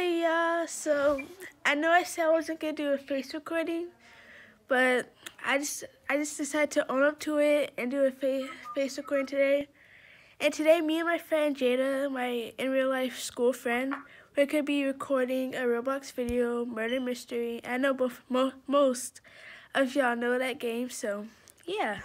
Yeah. So I know I said I wasn't gonna do a face recording, but I just I just decided to own up to it and do a face face recording today. And today, me and my friend Jada, my in real life school friend, we're gonna be recording a Roblox video, murder mystery. I know both mo most of y'all know that game, so yeah.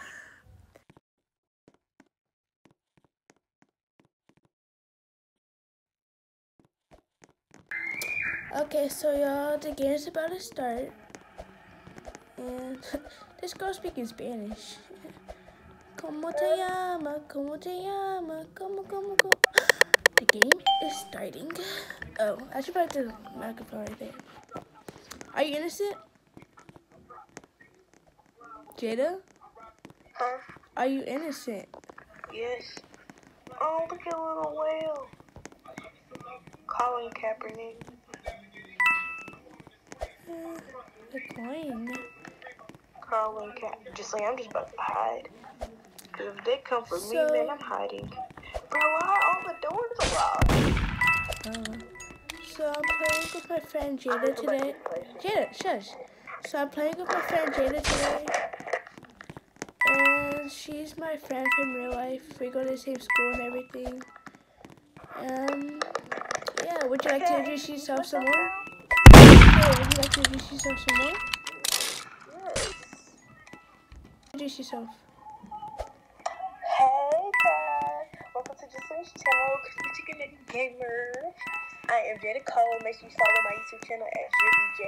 Okay, so y'all, the game is about to start. And this girl speaking Spanish. Como te llama? Como te llama? Como, como, como. The game is starting. Oh, I should put the microphone right there. Are you innocent? Jada? Huh? Are you innocent? Yes. Oh, look at little whale. Colin Kaepernick. The coin. Colin Ka Just like I'm just about to hide. Cause if they come for So- me, man, I'm hiding. Bro, why are all the doors locked? Uh, so I'm playing with my friend Jada today. Jada, shush. So I'm playing with my friend Jada today. And she's my friend from real life. We go to the same school and everything. Um, yeah, would you like to introduce yourself some more? Would you like to introduce yourself some more? Yes. Introduce yourself. Hey guys, welcome to Jocelyn's channel, Crispy Chicken Nugget Gamer. I am Jada Cole. Make sure you follow my YouTube channel at JBJ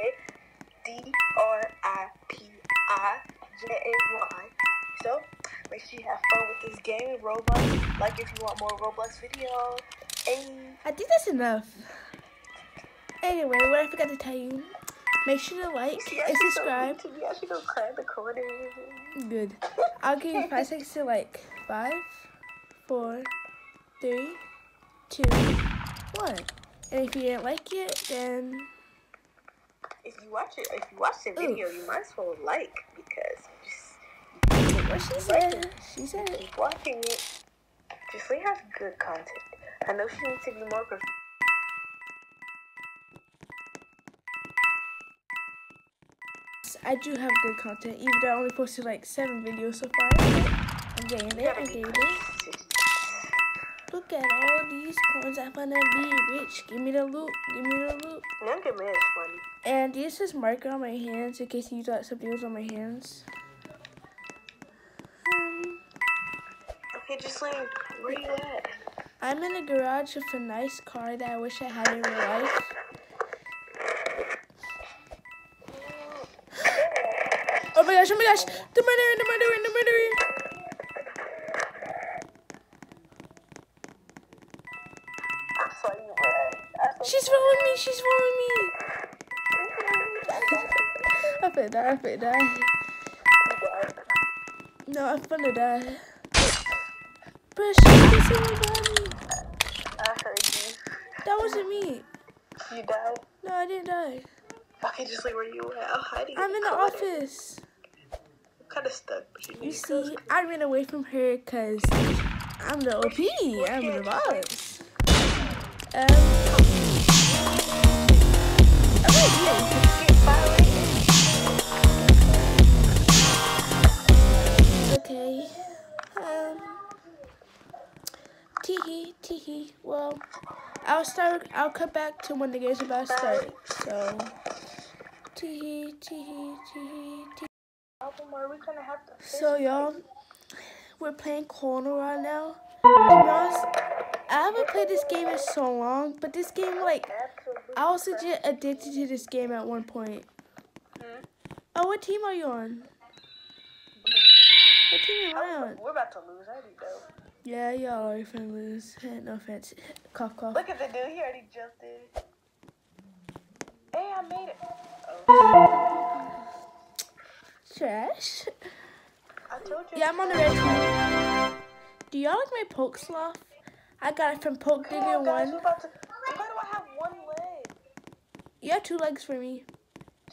D R I P I J A Y. So make sure you have fun with this game, Roblox. Like if you want more Roblox videos. And I think that's enough. Anyway, what I forgot to tell you, make sure to like and subscribe. Me, I should go climb the corner. Good. I'll give you five seconds to like. Five, four, three, two, one. And if you didn't like it, then If you watch it, if you watch the video, you might as well like because just what she said, she said it. keep watching it. Jocelyn has good content. I know she needs to be more I do have good content, even though I only posted like seven videos so far. I'm getting there, I'm getting there. Look at all these coins. I'm gonna be rich. Give me the loot. Give me the loot. Man is funny. And this is marker on my hands in case you thought something was on my hands. Um, Okay, Jocelyn, where you at? I'm in a garage with a nice car that I wish I had in real life. Gosh! The murderer, the murderer, the murderer! I saw you run. I saw She's following me, she's following me! I'm gonna die, I'm gonna die. No, I'm gonna die. Bro, she's kissing my body. I heard you. That wasn't me. You died. No, I didn't die. Okay, Jocelyn, where you at? I'm hiding. I'm in the office. Kind of stuck. You, You need to go. see, I ran away from her because I'm the OP. I'm the boss. Um. Okay. Um. Teehee, teehee. Well, I'll start. I'll cut back to when the game's about to start. So. Teehee, teehee, teehee, teehee. So y'all, we're playing Corner right now. Honest, I haven't played this game in so long, but this game like I was legit addicted to this game at one point. Hmm? Oh, what team are you on? What team am I on? We're about to lose. I already know. Yeah, y'all are finna lose. No offense. Cough, cough. Look at the dude. He already jumped in. Hey, I made it. Oh, Trash. I told you. Yeah, I'm on the red team. Do y'all like my poke sloth? I got it from Poke Digger on, guys. One. We're about to. Why do I have one leg? You have two legs for me.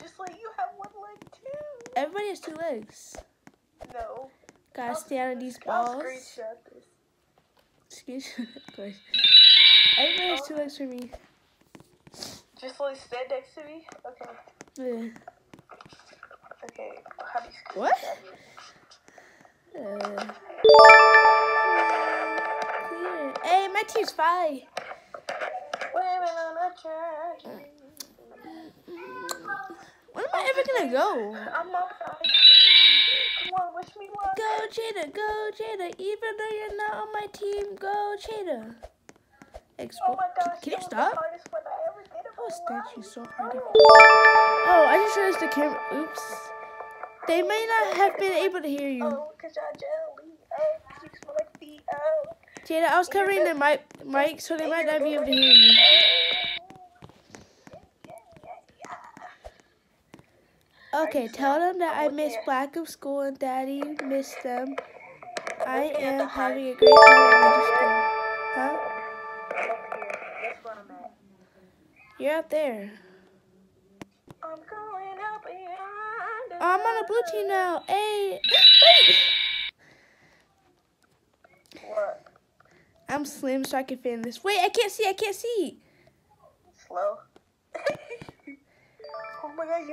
Just like you have one leg too. Everybody has two legs. No. Gotta stand on these I'll balls. screenshot this. Excuse me. of course. Everybody has two legs for me. Just like stand next to me. Okay. Yeah. Okay. How do you screen What? Uh. Hey, my team's fine. Women on a journey. When am I ever gonna go? I'm outside. Come on, wish me luck. Go Jada, go Jada. Even though you're not on my team, go Jada. Expo- Oh my gosh. Can you stop? The hardest one I ever did in Oh, statue so hard. Oh, I just realized the camera. Oops. They may not have been able to hear you. Oh, cause y'all jelly. Oh, 'cause you smell like feet. Oh. Jada, I was covering the mic, mic, so they might not be able to hear you. Okay, tell them that I miss Black of School and Daddy missed them. I am having a great time at school. Huh? Up here. That's where I'm at. You're out there. Beyond. I'm on a blue team now. Hey, wait. What? I'm slim, so I can fit in this. Wait, I can't see. I can't see. Slow. oh my god, you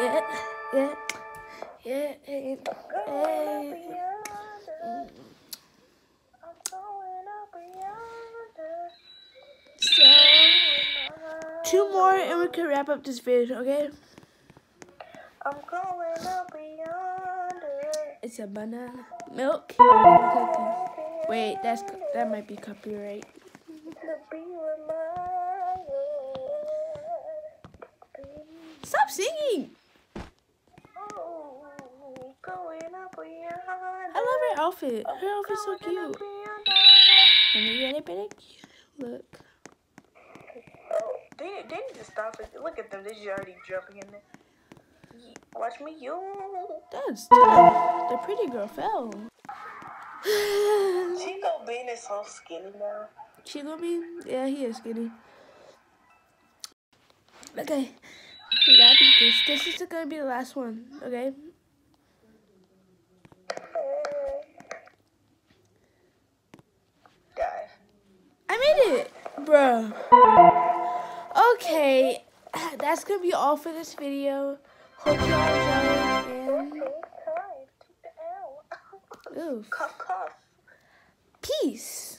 Yeah, yeah, yeah, yeah. Hey, going up hey. I'm going up beyond. So, two more, and we can wrap up this video. Okay? I'm going up beyond. It's a banana milk. Wait, that's that might be copyright. To be reminded. Stop singing. Oh, going up beyond. I love her outfit. Her outfit's so cute. And you get it. Look. Oh, they, they need to stop it. Look at them. They're just already jumping in there. Watch me, you. That's tough. The pretty girl fell. Chico Bean is so skinny now. She gonna be? Yeah, he is skinny. Okay. We gotta beat this. This is gonna be the last one, okay? Dive. I made it! Bruh. Okay. That's gonna be all for this video. Hope y'all enjoyed Okay, and time. Take the L. oof. Cough, cough. peace.